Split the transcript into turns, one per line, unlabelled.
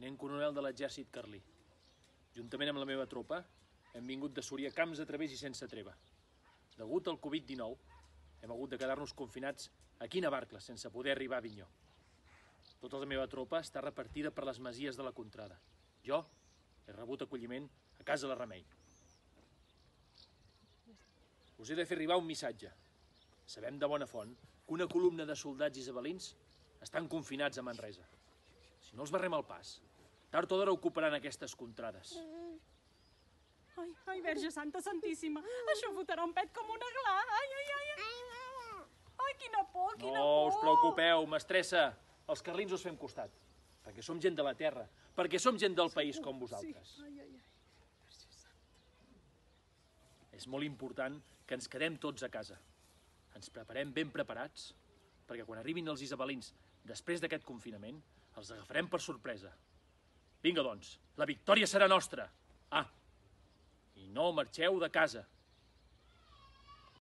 Manuel de l'exèrcit carlí. Juntament amb la meva tropa, hem vingut de Súria camps a través i sense treva. Degut al Covid-19, hem hagut de quedar-nos confinats aquí a Navarcles, sense poder arribar a Avinyó. Tota la meva tropa està repartida per les masies de la contrada. Jo he rebut acolliment a casa la Remei. Us he de fer arribar un missatge. Sabem de bona font que una columna de soldats isabelins estan confinats a Manresa. Si no els barrem el pas, tard o d'hora ocuparan aquestes contrades.
Ai, ai, Verge Santa Santíssima, això fotrà un pet com una gla. Ai, ai, ai, ai. Ai, quina por, quina
No
por.
us preocupeu, mestressa. Els carlins us fem costat. Perquè som gent de la terra. Perquè som gent del país com vosaltres.
Sí. Ai, ai, ai.
És molt important que ens quedem tots a casa. Ens preparem ben preparats perquè quan arribin els isabelins després d'aquest confinament els agafarem per sorpresa. Vinga, doncs, la victòria serà nostra. Ah, i no marxeu de casa.